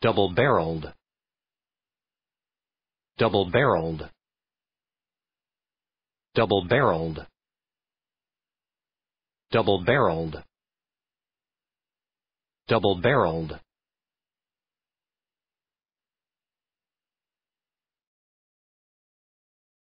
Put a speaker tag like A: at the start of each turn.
A: double-barreled double-barreled double-barreled double-barreled double-barreled